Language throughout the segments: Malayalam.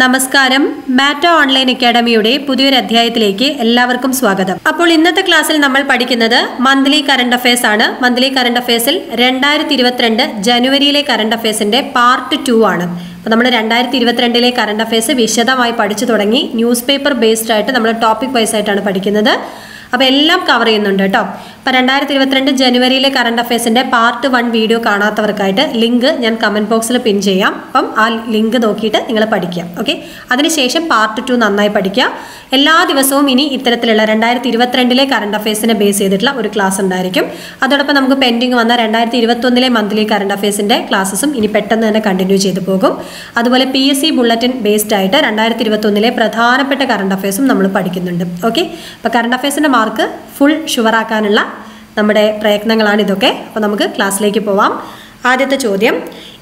നമസ്കാരം. മാറ്റ ഓൺലൈൻ അക്കാഡമിയുടെ പുതിയൊരു അധ്യായത്തിലേക്ക് എല്ലാവർക്കും സ്വാഗതം. അപ്പോൾ ഇന്നത്തെ ക്ലാസ്സിൽ നമ്മൾ പഠിക്കുന്നത് മന്ത്ലി കറണ്ട് അഫയേഴ്സ് ആണ്. മന്ത്ലി കറണ്ട് അഫയേഴ്സിൽ രണ്ടായിരത്തി ഇരുപത്തിരണ്ട് ജനുവരിയിലെ കറണ്ട് അഫയേഴ്സിന്റെ പാർട്ട് ടു ആണ്. അപ്പോൾ നമ്മൾ രണ്ടായിരത്തി ഇരുപത്തിരണ്ടിലെ കറണ്ട് അഫയേഴ്സ് വിശദമായി പഠിച്ചു തുടങ്ങി. ന്യൂസ് പേപ്പർ ബേസ്ഡ് ആയിട്ട് നമ്മൾ ടോപ്പിക് വൈസ് ആയിട്ടാണ് പഠിക്കുന്നത്. അപ്പോൾ എല്ലാം കവർ ചെയ്യുന്നുണ്ട് കേട്ടോ. അപ്പോൾ രണ്ടായിരത്തി ഇരുപത്തിരണ്ട് ജനുവരിയിലെ കറണ്ട് അഫയേഴ്സിന്റെ പാർട്ട് വൺ വീഡിയോ കാണാത്തവർക്കായിട്ട് ലിങ്ക് ഞാൻ കമന്റ് ബോക്സിൽ പിൻ ചെയ്യാം. അപ്പം ആ ലിങ്ക് നോക്കിയിട്ട് നിങ്ങൾ പഠിക്കുക. ഓക്കെ അതിനുശേഷം പാർട്ട് ടു നന്നായി പഠിക്കുക. എല്ലാ ദിവസവും ഇനി ഇത്തരത്തിലുള്ള രണ്ടായിരത്തി ഇരുപത്തിരണ്ടിലെ കറണ്ട് അഫയേഴ്സിനെ ബേസ് ചെയ്തിട്ടുള്ള ഒരു ക്ലാസ് ഉണ്ടായിരിക്കും. അതോടൊപ്പം നമുക്ക് പെൻഡിങ് വന്ന രണ്ടായിരത്തി ഇരുപത്തൊന്നിലെ മന്ത്ലി കറണ്ട് അഫയേഴ്സിന്റെ ക്ലാസ്സും ഇനി പെട്ടെന്ന് തന്നെ കണ്ടിന്യൂ ചെയ്തു പോകും. അതുപോലെ P S C bulletin based ആയിട്ട് രണ്ടായിരത്തി ഇരുപത്തൊന്നിലെ പ്രധാനപ്പെട്ട കറണ്ട് അഫയേഴ്സും നമ്മൾ പഠിക്കുന്നുണ്ട്. ഓക്കെ അപ്പോൾ കറണ്ട് അഫയേഴ്സിന്റെ മാർക്ക് ഫുൾ ഷുവറാക്കാനുള്ള നമ്മുടെ പ്രയത്നങ്ങളാണ് ഇതൊക്കെ. അപ്പോൾ നമുക്ക് ക്ലാസ്സിലേക്ക് പോവാം. ആദ്യത്തെ ചോദ്യം.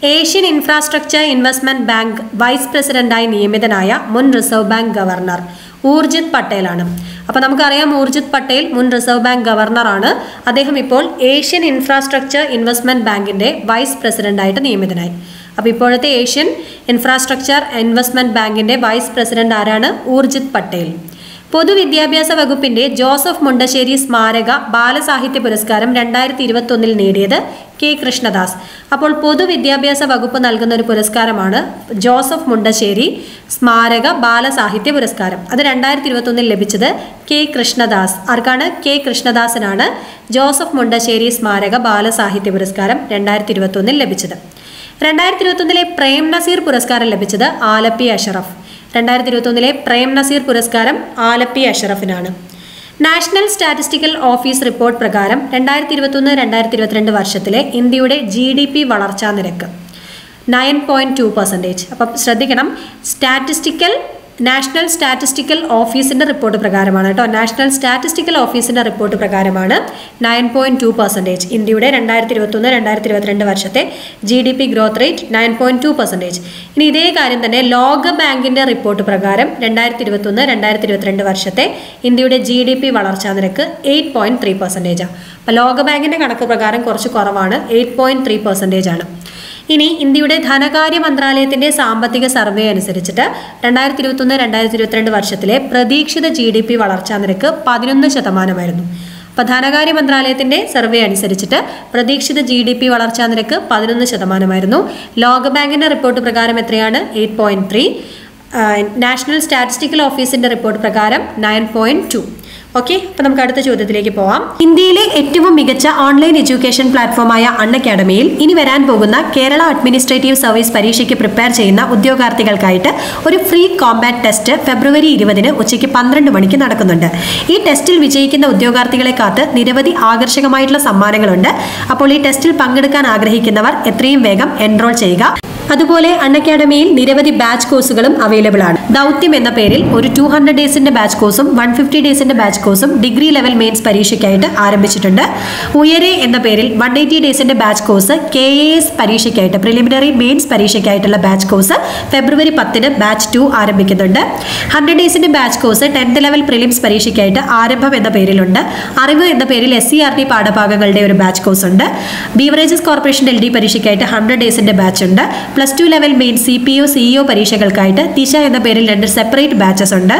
Asian infrastructure investment bank vice പ്രസിഡന്റായി നിയമിതനായ മുൻ റിസർവ് ബാങ്ക് ഗവർണർ ഊർജിത് പട്ടേലാണ്. അപ്പോൾ നമുക്കറിയാം ഊർജിത് പട്ടേൽ മുൻ റിസർവ് ബാങ്ക് ഗവർണറാണ് അദ്ദേഹം ഇപ്പോൾ ഏഷ്യൻ ഇൻഫ്രാസ്ട്രക്ചർ ഇൻവെസ്റ്റ്മെന്റ് ബാങ്കിന്റെ വൈസ് പ്രസിഡന്റായിട്ട് നിയമിതനായി. അപ്പോൾ ഇപ്പോഴത്തെ ഏഷ്യൻ ഇൻഫ്രാസ്ട്രക്ചർ ഇൻവെസ്റ്റ്മെന്റ് ബാങ്കിന്റെ വൈസ് പ്രസിഡന്റ് ആരാണ്? ഊർജിത് പട്ടേൽ. പൊതുവിദ്യാഭ്യാസ വകുപ്പിന്റെ ജോസഫ് മുണ്ടശ്ശേരി സ്മാരക ബാലസാഹിത്യ പുരസ്കാരം രണ്ടായിരത്തി ഇരുപത്തൊന്നിൽ നേടിയത് കെ കൃഷ്ണദാസ്. അപ്പോൾ പൊതുവിദ്യാഭ്യാസ വകുപ്പ് നൽകുന്ന ഒരു പുരസ്കാരമാണ് ജോസഫ് മുണ്ടശ്ശേരി സ്മാരക ബാലസാഹിത്യ പുരസ്കാരം. അത് രണ്ടായിരത്തി ഇരുപത്തൊന്നിൽ ലഭിച്ചത് കെ കൃഷ്ണദാസ്. ആർക്കാണ്? കെ കൃഷ്ണദാസനാണ് ജോസഫ് മുണ്ടശ്ശേരി സ്മാരക ബാലസാഹിത്യ പുരസ്കാരം രണ്ടായിരത്തി ഇരുപത്തൊന്നിൽ ലഭിച്ചത്. രണ്ടായിരത്തി ഇരുപത്തൊന്നിലെ പ്രേം നസീർ പുരസ്കാരം ലഭിച്ചത് ആലപ്പി അഷറഫ്. രണ്ടായിരത്തി ഇരുപത്തൊന്നിലെ പ്രേം നസീർ പുരസ്കാരം ആലപ്പി അഷറഫിനാണ്. നാഷണൽ സ്റ്റാറ്റിസ്റ്റിക്കൽ ഓഫീസ് റിപ്പോർട്ട് പ്രകാരം രണ്ടായിരത്തി ഇരുപത്തൊന്ന് രണ്ടായിരത്തി ഇരുപത്തിരണ്ട് വർഷത്തിലെ ഇന്ത്യയുടെ ജി ഡി പി വളർച്ചാ നിരക്ക് നയൻ പോയിന്റ് ടു പെർസെന്റേജ് അപ്പം ശ്രദ്ധിക്കണം സ്റ്റാറ്റിസ്റ്റിക്കൽ നാഷണൽ സ്റ്റാറ്റിസ്റ്റിക്കൽ ഓഫീസിന്റെ റിപ്പോർട്ട് പ്രകാരമാണ് കേട്ടോ. നാഷണൽ സ്റ്റാറ്റിസ്റ്റിക്കൽ ഓഫീസിന്റെ റിപ്പോർട്ട് പ്രകാരമാണ് നയൻ പോയിന്റ് ടു പെർസെന്റേജ് ഇന്ത്യയുടെ രണ്ടായിരത്തി ഇരുപത്തൊന്ന് രണ്ടായിരത്തി ഇരുപത്തിരണ്ട് വർഷത്തെ G D P growth rate nine point two percentage ഇനി ഇതേ കാര്യം തന്നെ ലോക ബാങ്കിന്റെ റിപ്പോർട്ട് പ്രകാരം രണ്ടായിരത്തി ഇരുപത്തൊന്ന് രണ്ടായിരത്തി ഇരുപത്തിരണ്ട് വർഷത്തെ ഇന്ത്യയുടെ ജി ഡി പി വളർച്ചാ നിരക്ക് എയ്റ്റ് പോയിന്റ് ത്രീ പെർസെന്റേജാണ് അപ്പോൾ ലോക ബാങ്കിന്റെ കണക്ക് പ്രകാരം കുറച്ച് കുറവാണ് എയ്റ്റ് പോയിന്റ് ത്രീ പെർസെന്റേജ് ആണ്. ഇനി ഇന്ത്യയുടെ ധനകാര്യ മന്ത്രാലയത്തിന്റെ സാമ്പത്തിക സർവേ അനുസരിച്ചിട്ട് രണ്ടായിരത്തി ഇരുപത്തൊന്ന് രണ്ടായിരത്തി ഇരുപത്തിരണ്ട് വർഷത്തിലെ പ്രതീക്ഷിത ജി ഡി പി വളർച്ചാ നിരക്ക് പതിനൊന്ന് ശതമാനമായിരുന്നു. അപ്പോൾ ധനകാര്യ മന്ത്രാലയത്തിന്റെ സർവേ അനുസരിച്ചിട്ട് പ്രതീക്ഷിത ജി ഡി പി വളർച്ചാ നിരക്ക് പതിനൊന്ന് ശതമാനമായിരുന്നു. ലോകബാങ്കിന്റെ റിപ്പോർട്ട് പ്രകാരം എത്രയാണ്? Eight point three. National statistical ഓഫീസിന്റെ റിപ്പോർട്ട് പ്രകാരം നയൻ പോയിന്റ് ടു. ഓക്കെ അപ്പൊ നമുക്ക് അടുത്ത ചോദ്യത്തിലേക്ക് പോവാം. ഇന്ത്യയിലെ ഏറ്റവും മികച്ച ഓൺലൈൻ എഡ്യൂക്കേഷൻ പ്ലാറ്റ്ഫോമായ അൺ അക്കാഡമിയിൽ ഇനി വരാൻ പോകുന്ന കേരള അഡ്മിനിസ്ട്രേറ്റീവ് സർവീസ് പരീക്ഷയ്ക്ക് പ്രിപ്പയർ ചെയ്യുന്ന ഉദ്യോഗാർത്ഥികൾക്കായിട്ട് ഒരു ഫ്രീ കോമ്പാറ്റ് ടെസ്റ്റ് ഫെബ്രുവരി ഇരുപതിന് ഉച്ചയ്ക്ക് പന്ത്രണ്ട് മണിക്ക് നടക്കുന്നുണ്ട്. ഈ ടെസ്റ്റിൽ വിജയിക്കുന്ന ഉദ്യോഗാർത്ഥികളെ കാത്ത് നിരവധി ആകർഷകമായിട്ടുള്ള സമ്മാനങ്ങളുണ്ട്. അപ്പോൾ ഈ ടെസ്റ്റിൽ പങ്കെടുക്കാൻ ആഗ്രഹിക്കുന്നവർ എത്രയും വേഗം എൻറോൾ ചെയ്യുക. അതുപോലെ അൺ അക്കാഡമിയിൽ നിരവധി ബാച്ച് കോഴ്സുകളും അവൈലബിൾ ആണ്. ദൗത്യം എന്ന പേരിൽ ഒരു ടു ഹൺഡ്രഡ് ഡേയ്സിന്റെ ബാച്ച് കോഴ്സും വൺ ഫിഫ്റ്റി ഡേയ്സിന്റെ ബാച്ച് കോഴ്സും ഡിഗ്രി ലെവൽ മെയിൻസ് പരീക്ഷയ്ക്കായിട്ട് ആരംഭിച്ചിട്ടുണ്ട്. ഉയരെ എന്ന പേരിൽ one eighty ഡേയ്സിന്റെ batch course K A S പരീക്ഷയ്ക്കായിട്ട് preliminary mains പരീക്ഷയ്ക്കായിട്ടുള്ള ബാച്ച് കോഴ്സ് ഫെബ്രുവരി പത്തിന് ബാച്ച് ടു ആരംഭിക്കുന്നുണ്ട്. Hundred ഡേയ്സിന്റെ batch course tenth level prelims പരീക്ഷയ്ക്കായിട്ട് ആരംഭം എന്ന പേരിലുണ്ട്. അറിവ് എന്ന പേരിൽ എസ് സി ആർ ടി പാഠഭാഗങ്ങളുടെ ഒരു ബാച്ച് കോഴ്സ് ഉണ്ട് ബീവറേജസ് കോർപ്പറേഷൻ എൽ ഡി പരീക്ഷയ്ക്കായിട്ട് ഹൺഡ്രഡ് ഡേയ്സിന്റെ ബാച്ച് ഉണ്ട് plus two level main C P O CEO പരീക്ഷകൾക്കായിട്ട് ദിശ എന്ന പേരിൽ രണ്ട് സെപ്പറേറ്റ് ബാച്ചസ് ഉണ്ട്.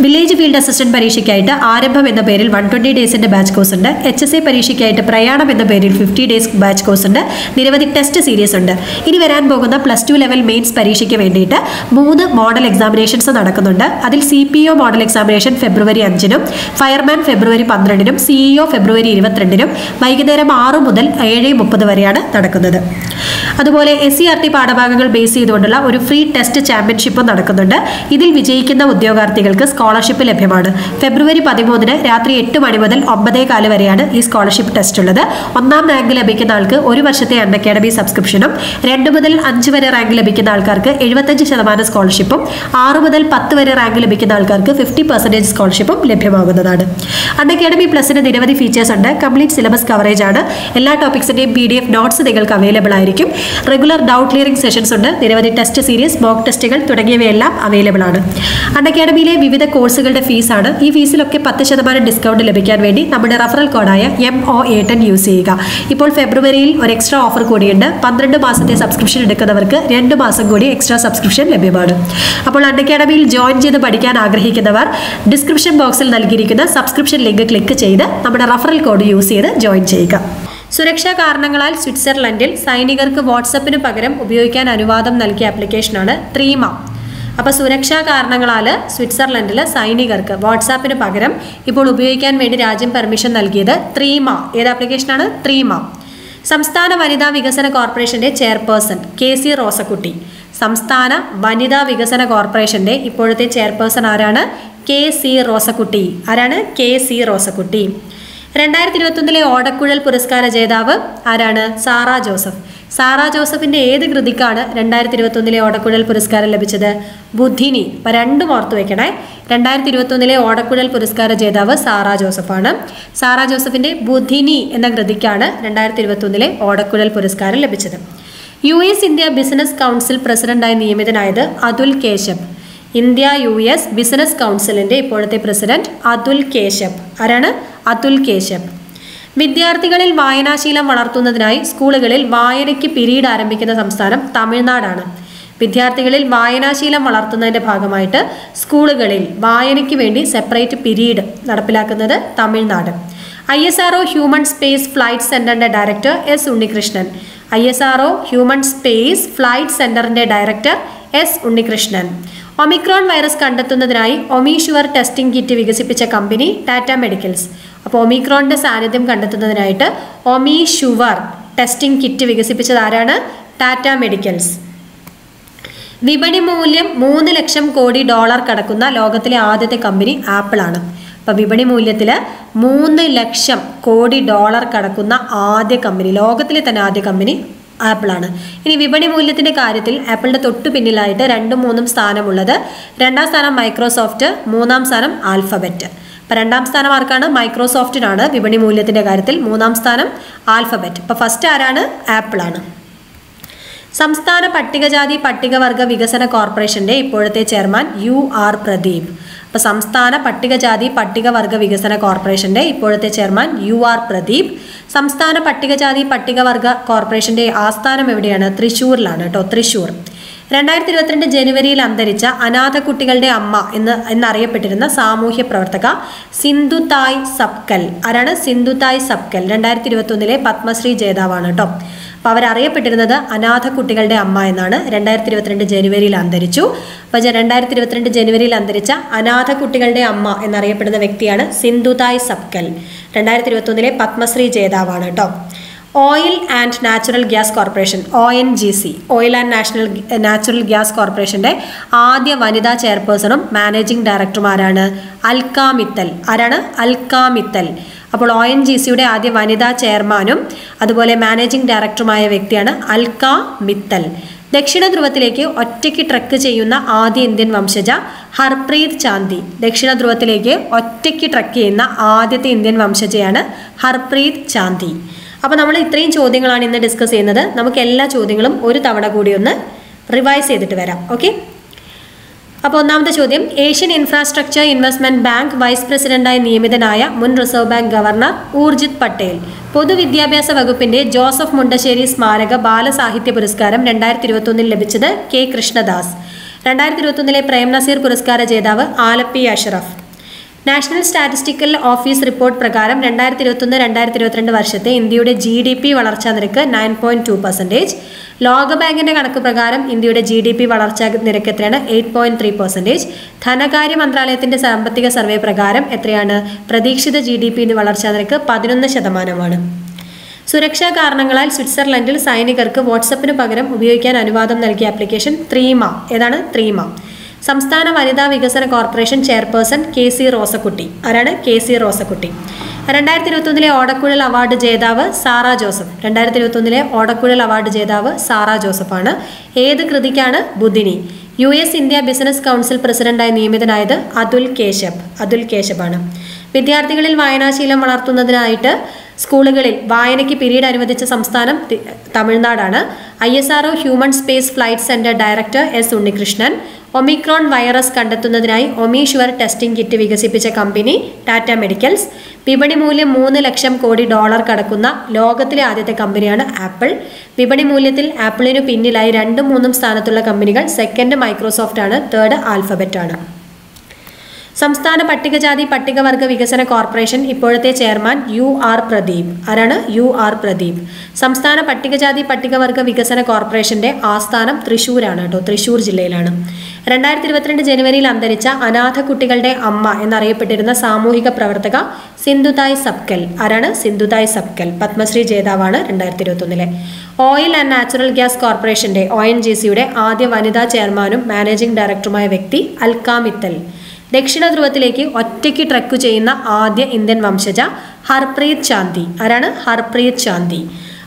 വില്ലേജ് ഫീൽഡ് അസിസ്റ്റന്റ് പരീക്ഷയ്ക്കായിട്ട് ആരംഭം എന്ന പേരിൽ വൺ ട്വന്റി ഡേയ്സിന്റെ ബാച്ച് കോഴ്സ് ഉണ്ട്. എച്ച് എസ് എ പരീക്ഷയ്ക്കായിട്ട് പ്രയാണം എന്ന പേരിൽ ഫിഫ്റ്റി ഡേയ്സ് ബാച്ച് കോഴ്സ് ഉണ്ട്. നിരവധി ടെസ്റ്റ് സീരീസ് ഉണ്ട്. ഇനി വരാൻ പോകുന്ന പ്ലസ് ടു ലെവൽ മെയിൻസ് പരീക്ഷയ്ക്ക് വേണ്ടിയിട്ട് മൂന്ന് മോഡൽ എക്സാമിനേഷൻസ് നടക്കുന്നുണ്ട്. അതിൽ C P O model examination ഫെബ്രുവരി അഞ്ചിനും ഫയർമാൻ ഫെബ്രുവരി പന്ത്രണ്ടിനും സിഇഒ ഫെബ്രുവരി ഇരുപത്തിരണ്ടിനും വൈകുന്നേരം ആറ് മുതൽ ഏഴ് മുപ്പത് വരെയാണ് നടക്കുന്നത്. അതുപോലെ എസ് സി ആർ ടി പാഠഭാഗങ്ങൾ ബേസ് ചെയ്തുകൊണ്ടുള്ള ഒരു ഫ്രീ ടെസ്റ്റ് ചാമ്പ്യൻഷിപ്പ് നടക്കുന്നുണ്ട്. ഇതിൽ വിജയിക്കുന്ന ഉദ്യോഗാർത്ഥികൾക്ക് സ്കോളർഷിപ്പ് ലഭ്യമാണ്. ഫെബ്രുവരി പതിമൂന്നിന് രാത്രി എട്ട് മണി മുതൽ ഒമ്പതേ കാൽ വരെയാണ് ഈ സ്കോളർഷിപ്പ് ടെസ്റ്റ് ഉള്ളത്. ഒന്നാം റാങ്ക് ലഭിക്കുന്ന ആൾക്ക് ഒരു വർഷത്തെ അൺ അക്കാഡമി സബ്സ്ക്രിപ്ഷനും രണ്ട് മുതൽ അഞ്ച് വരെ റാങ്ക് ലഭിക്കുന്ന ആൾക്കാർക്ക് എഴുപത്തഞ്ച് ശതമാനം സ്കോളർഷിപ്പും ആറ് മുതൽ പത്ത് വരെ റാങ്ക് ലഭിക്കുന്ന ആൾക്കാർക്ക് ഫിഫ്റ്റി പെർസെന്റേജ് സ്കോളർഷിപ്പും ലഭ്യമാകുന്നതാണ്. അൺ അക്കാഡമി പ്ലസിന് നിരവധി ഫീച്ചേഴ്സ് ഉണ്ട്. കംപ്ലീറ്റ് സിലബസ് കവറേജ് ആണ്. എല്ലാ ടോപ്പിക്സിന്റെയും പി ഡി എഫ് നോട്ട്സ് നിങ്ങൾക്ക് അവൈലബിൾ ആയിരിക്കും. റെഗുലർ ഡൗട്ട് ക്ലിയറിംഗ് സെഷൻസ് ഉണ്ട്. നിരവധി ടെസ്റ്റ് സീരീസ് മോക്ക് ടെസ്റ്റുകൾ തുടങ്ങിയവയെല്ലാം അവൈലബിൾ ആണ്. അൺ അക്കാഡമിയിലെ വിവിധ കോഴ്സുകളുടെ ഫീസാണ് ഈ ഫീസിലൊക്കെ പത്ത് ശതമാനം ഡിസ്കൗണ്ട് ലഭിക്കാൻ വേണ്ടി നമ്മുടെ referral കോഡായ M O A ten use ചെയ്യുക. ഇപ്പോൾ ഫെബ്രുവരിയിൽ ഒരു എക്സ്ട്രാ ഓഫർ കൂടിയുണ്ട്. പന്ത്രണ്ട് മാസത്തെ സബ്സ്ക്രിപ്ഷൻ എടുക്കുന്നവർക്ക് രണ്ട് മാസം കൂടി എക്സ്ട്രാ സബ്സ്ക്രിപ്ഷൻ ലഭ്യമാണ്. അപ്പോൾ അൺ അക്കാഡമിയിൽ ജോയിൻ ചെയ്ത് പഠിക്കാൻ ആഗ്രഹിക്കുന്നവർ ഡിസ്ക്രിപ്ഷൻ ബോക്സിൽ നൽകിയിരിക്കുന്ന സബ്സ്ക്രിപ്ഷൻ ലിങ്ക് ക്ലിക്ക് ചെയ്ത് നമ്മുടെ റഫറൽ കോഡ് യൂസ് ചെയ്ത് ജോയിൻ ചെയ്യുക. സുരക്ഷാ കാരണങ്ങളാൽ സ്വിറ്റ്സർലൻഡിൽ സൈനികർക്ക് വാട്സപ്പിന് പകരം ഉപയോഗിക്കാൻ അനുവാദം നൽകിയ ആപ്ലിക്കേഷനാണ് ത്രീമ. അപ്പോൾ സുരക്ഷാ കാരണങ്ങളാൽ സ്വിറ്റ്സർലൻഡിൽ സൈനികർക്ക് വാട്സാപ്പിന് പകരം ഇപ്പോൾ ഉപയോഗിക്കാൻ വേണ്ടി രാജ്യം പെർമിഷൻ നൽകിയത് ത്രീമ. ഏത് ആപ്ലിക്കേഷനാണ്? ത്രീമ. സംസ്ഥാന വനിതാ വികസന കോർപ്പറേഷന്റെ ചെയർപേഴ്സൺ കെ സി റോസക്കുട്ടി. സംസ്ഥാന വനിതാ വികസന കോർപ്പറേഷന്റെ ഇപ്പോഴത്തെ ചെയർപേഴ്സൺ ആരാണ്? K C Rosakutty. ആരാണ്? K C Rosakutty. രണ്ടായിരത്തി ഇരുപത്തൊന്നിലെ ഓടക്കുഴൽ പുരസ്കാര ജേതാവ് ആരാണ്? Sara Joseph. സാറ ജോസഫിന്റെ ഏത് കൃതിക്കാണ് രണ്ടായിരത്തി ഇരുപത്തൊന്നിലെ ഓടക്കുഴൽ പുരസ്കാരം ലഭിച്ചത്? ബുദ്ധിനി അപ്പം രണ്ടും ഓർത്തു വെക്കണേ. രണ്ടായിരത്തി ഇരുപത്തൊന്നിലെ ഓടക്കുഴൽ പുരസ്കാര ജേതാവ് സാറ ജോസഫാണ്. സാറ ജോസഫിന്റെ ബുദ്ധിനി എന്ന കൃതിക്കാണ് രണ്ടായിരത്തി ഇരുപത്തൊന്നിലെ ഓടക്കുഴൽ പുരസ്കാരം ലഭിച്ചത്. U S India business council പ്രസിഡന്റായി നിയമിതനായത് Atul Keshap India U S business കൗൺസിലിന്റെ ഇപ്പോഴത്തെ പ്രസിഡന്റ് അതുൽ കേശബ് ആരാണ്? അതുൽ കേശവ് വിദ്യാർത്ഥികളിൽ വായനാശീലം വളർത്തുന്നതിനായി സ്കൂളുകളിൽ വായനയ്ക്ക് പിരീഡ് ആരംഭിക്കുന്ന സംസ്ഥാനം തമിഴ്നാടാണ്. വിദ്യാർത്ഥികളിൽ വായനാശീലം വളർത്തുന്നതിന്റെ ഭാഗമായിട്ട് സ്കൂളുകളിൽ വായനയ്ക്ക് വേണ്ടി സെപ്പറേറ്റ് പിരീഡ് നടപ്പിലാക്കുന്നത് Tamil Nadu. I S R human space flight സെന്ററിന്റെ director S Unnikrishnan. I S R human space flight സെന്ററിന്റെ director S Unnikrishnan. Omicron virus കണ്ടെത്തുന്നതിനായി ഒമീഷുവർ ടെസ്റ്റിംഗ് കിറ്റ് വികസിപ്പിച്ച കമ്പനി ടാറ്റ മെഡിക്കൽസ്. അപ്പോൾ ഒമിക്രോണിന്റെ സാന്നിധ്യം കണ്ടെത്തുന്നതിനായിട്ട് ഒമി ഷുവർ ടെസ്റ്റിംഗ് കിറ്റ് വികസിപ്പിച്ചത് ആരാണ്? ടാറ്റ മെഡിക്കൽസ്. വിപണി മൂല്യം മൂന്ന് ലക്ഷം കോടി ഡോളർ കടക്കുന്ന ലോകത്തിലെ ആദ്യത്തെ കമ്പനി ആപ്പിൾ ആണ്. അപ്പോൾ വിപണി മൂല്യത്തിൽ മൂന്ന് ലക്ഷം കോടി ഡോളർ കടക്കുന്ന ആദ്യ കമ്പനി ലോകത്തിലെ തന്നെ ആദ്യ കമ്പനി ആപ്പിളാണ് ഇനി വിപണി മൂല്യത്തിന്റെ കാര്യത്തിൽ ആപ്പിളിന്റെ തൊട്ടു പിന്നിലായിട്ട് രണ്ടും മൂന്നും സ്ഥാനമുള്ളത്. രണ്ടാം സ്ഥാനം മൈക്രോസോഫ്റ്റ് മൂന്നാം സ്ഥാനം ആൽഫബറ്റ്. അപ്പൊ രണ്ടാം സ്ഥാനം ആർക്കാണ്? മൈക്രോസോഫ്റ്റിനാണ്. വിപണി മൂല്യത്തിന്റെ കാര്യത്തിൽ മൂന്നാം സ്ഥാനം ആൽഫബറ്റ്. അപ്പൊ ഫസ്റ്റ് ആരാണ്? ആപ്പിളാണ് സംസ്ഥാന പട്ടികജാതി പട്ടികവർഗ വികസന കോർപ്പറേഷന്റെ ഇപ്പോഴത്തെ ചെയർമാൻ യു ആർ പ്രദീപ്. അപ്പോൾ സംസ്ഥാന പട്ടികജാതി പട്ടികവർഗ വികസന കോർപ്പറേഷന്റെ ഇപ്പോഴത്തെ ചെയർമാൻ യു ആർ പ്രദീപ്. സംസ്ഥാന പട്ടികജാതി പട്ടികവർഗ കോർപ്പറേഷന്റെ ആസ്ഥാനം എവിടെയാണ്? തൃശ്ശൂരിലാണ് കേട്ടോ തൃശ്ശൂർ രണ്ടായിരത്തി ഇരുപത്തിരണ്ട് ജനുവരിയിൽ അന്തരിച്ച അനാഥ കുട്ടികളുടെ അമ്മ എന്ന് എന്നറിയപ്പെട്ടിരുന്ന സാമൂഹ്യ പ്രവർത്തക സിന്ധു തായ് സബ്കൽ. ആരാണ്? സിന്ധു തായ് സബ്കൽ. രണ്ടായിരത്തി ഇരുപത്തി ഒന്നിലെ പത്മശ്രീ ജേതാവാണ് കേട്ടോ അപ്പോൾ അവരറിയപ്പെട്ടിരുന്നത് അനാഥ കുട്ടികളുടെ അമ്മ എന്നാണ്. രണ്ടായിരത്തി ഇരുപത്തിരണ്ട് ജനുവരിയിൽ അന്തരിച്ചു. അപ്പോൾ രണ്ടായിരത്തി ഇരുപത്തിരണ്ട് ജനുവരിയിൽ അന്തരിച്ച അനാഥ കുട്ടികളുടെ അമ്മ എന്നറിയപ്പെടുന്ന വ്യക്തിയാണ് സിന്ധുതായ് സബ്കൽ. രണ്ടായിരത്തി ഇരുപത്തി ഒന്നിലെ പത്മശ്രീ ജേതാവാണ് കേട്ടോ oil and natural gas corporation O N G C oil and national natural gas കോർപ്പറേഷന്റെ ആദ്യ വനിതാ ചെയർപേഴ്സണും മാനേജിംഗ് ഡയറക്ടറുമാരാണ്. അൽക്ക മിത്തൽ. ആരാണ്? അൽക്ക മിത്തൽ. അപ്പോൾ ഒ എൻ ജി സിയുടെ ആദ്യ വനിതാ ചെയർമാനും അതുപോലെ മാനേജിംഗ് ഡയറക്ടറുമായ വ്യക്തിയാണ് അൽക്ക മിത്തൽ. ദക്ഷിണ ധ്രുവത്തിലേക്ക് ഒറ്റയ്ക്ക് ട്രക്ക് ചെയ്യുന്ന ആദ്യ ഇന്ത്യൻ വംശജ ഹർപ്രീത് ചാന്തി. ദക്ഷിണ ധ്രുവത്തിലേക്ക് ഒറ്റയ്ക്ക് ട്രക്ക് ചെയ്യുന്ന ആദ്യത്തെ ഇന്ത്യൻ വംശജയാണ് ഹർപ്രീത് ചാന്തി. അപ്പോൾ നമ്മൾ ഇത്രയും ചോദ്യങ്ങളാണ് ഇന്ന് ഡിസ്കസ് ചെയ്യുന്നത്. നമുക്ക് എല്ലാ ചോദ്യങ്ങളും ഒരു തവണ കൂടി ഒന്ന് റിവൈസ് ചെയ്തിട്ട് വരാം. ഓക്കെ അപ്പോൾ ഒന്നാമത്തെ ചോദ്യം. Asian infrastructure investment bank vice പ്രസിഡന്റായി നിയമിതനായ മുൻ reserve bank governor Urjit Patel. പൊതുവിദ്യാഭ്യാസ വകുപ്പിന്റെ ജോസഫ് മുണ്ടശ്ശേരി സ്മാരക ബാലസാഹിത്യ പുരസ്കാരം രണ്ടായിരത്തി ഇരുപത്തൊന്നിൽ ലഭിച്ചത് കെ കൃഷ്ണദാസ്. രണ്ടായിരത്തി ഇരുപത്തൊന്നിലെ പ്രേം നസീർ പുരസ്കാര ജേതാവ് Alleppey Ashraf. National statistical office report പ്രകാരം രണ്ടായിരത്തി ഇരുപത്തൊന്ന് രണ്ടായിരത്തി ഇരുപത്തിരണ്ട് വർഷത്തെ ഇന്ത്യയുടെ ജി ഡി പി വളർച്ചാ നിരക്ക് നയൻ പോയിന്റ് ടു പെർസെന്റേജ് ലോകബാങ്കിന്റെ കണക്ക് പ്രകാരം ഇന്ത്യയുടെ ജി ഡി പി വളർച്ചാ നിരക്ക് എത്രയാണ്? എയ്റ്റ് പോയിന്റ് ത്രീ പെർസെന്റേജ് ധനകാര്യ മന്ത്രാലയത്തിന്റെ സാമ്പത്തിക സർവേ പ്രകാരം എത്രയാണ്? പ്രതീക്ഷിത ജി ഡി പി വളർച്ചാ നിരക്ക് പതിനൊന്ന് ശതമാനമാണ്. സുരക്ഷാ കാരണങ്ങളാൽ സ്വിറ്റ്സർലൻഡിൽ സൈനികർക്ക് വാട്സപ്പിന് പകരം ഉപയോഗിക്കാൻ അനുവാദം നൽകിയ ആപ്ലിക്കേഷൻ ത്രീമ. ഏതാണ്? ത്രീമ. സംസ്ഥാന വനിതാ വികസന corporation chairperson K C Rosakutty. ആരാണ് കെ സി റോസക്കുട്ടി? രണ്ടായിരത്തി ഇരുപത്തൊന്നിലെ ഓടക്കുഴൽ അവാർഡ് ജേതാവ് സാറ ജോസഫ്. രണ്ടായിരത്തി ഇരുപത്തൊന്നിലെ ഓടക്കുഴൽ അവാർഡ് ജേതാവ് സാറ ജോസഫാണ്. ഏത് കൃതിക്കാണ് Budhini U S India business council പ്രസിഡന്റായി നിയമിതനായത് അതുൽ കേശബ് അതുൽ കേശബാണ് വിദ്യാർത്ഥികളിൽ വായനാശീലം വളർത്തുന്നതിനായിട്ട് സ്കൂളുകളിൽ വായനയ്ക്ക് പിരീഡ് അനുവദിച്ച സംസ്ഥാനം തമിഴ്നാടാണ്. I S human space flight centre director S Unnikrishnan. Omicron virus കണ്ടെത്തുന്നതിനായി ഒമീഷ്വർ ടെസ്റ്റിംഗ് കിറ്റ് വികസിപ്പിച്ച കമ്പനി ടാറ്റ മെഡിക്കൽസ്. വിപണി മൂല്യം മൂന്ന് ലക്ഷം കോടി ഡോളർ കടക്കുന്ന ലോകത്തിലെ ആദ്യത്തെ കമ്പനിയാണ് ആപ്പിൾ. വിപണി മൂല്യത്തിൽ ആപ്പിളിനു പിന്നിലായി രണ്ടും മൂന്നും സ്ഥാനത്തുള്ള കമ്പനികൾ സെക്കൻഡ് മൈക്രോസോഫ്റ്റ് ആണ് തേർഡ് ആൽഫബറ്റ് ആണ് സംസ്ഥാന പട്ടികജാതി പട്ടികവർഗ വികസന കോർപ്പറേഷൻ ഇപ്പോഴത്തെ ചെയർമാൻ യു ആർ പ്രദീപ്. ആരാണ് യു ആർ പ്രദീപ്? സംസ്ഥാന പട്ടികജാതി പട്ടികവർഗ വികസന കോർപ്പറേഷന്റെ ആസ്ഥാനം തൃശൂരാണ് കേട്ടോ തൃശൂർ ജില്ലയിലാണ്. രണ്ടായിരത്തി ഇരുപത്തിരണ്ട് ജനുവരിയിൽ അന്തരിച്ച അനാഥ കുട്ടികളുടെ അമ്മ എന്നറിയപ്പെട്ടിരുന്ന സാമൂഹിക പ്രവർത്തക സിന്ധുതായ് സബ്കൽ. ആരാണ് സിന്ധുതായ് സബ്കൽ? പത്മശ്രീ ജേതാവാണ് രണ്ടായിരത്തി ഇരുപത്തൊന്നിലെ ഓയിൽ ആൻഡ് നാച്ചുറൽ ഗ്യാസ് കോർപ്പറേഷന്റെ ഒ എൻ ജി സിയുടെ ആദ്യ വനിതാ ചെയർമാനും മാനേജിംഗ് ഡയറക്ടറുമായ വ്യക്തി അൽക്കാമിത്തൽ ദക്ഷിണ ധ്രുവത്തിലേക്ക് ഒറ്റയ്ക്ക് ട്രക്ക് ചെയ്യുന്ന ആദ്യ ഇന്ത്യൻ വംശജ ഹർപ്രീത് ചാന്തി ആരാണ്? ഹർപ്രീത് ചാന്തി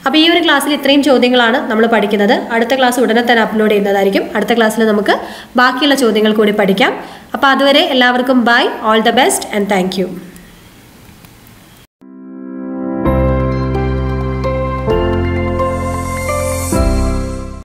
അപ്പോൾ ഈ ഒരു ക്ലാസ്സിൽ ഇത്രയും ചോദ്യങ്ങളാണ് നമ്മൾ പഠിക്കുന്നത്. അടുത്ത ക്ലാസ് ഉടനെ തന്നെ അപ്ലോഡ് ചെയ്യുന്നതായിരിക്കും. അടുത്ത ക്ലാസ്സിൽ നമുക്ക് ബാക്കിയുള്ള ചോദ്യങ്ങൾ കൂടി പഠിക്കാം. അപ്പോൾ അതുവരെ എല്ലാവർക്കും bye all the best and thank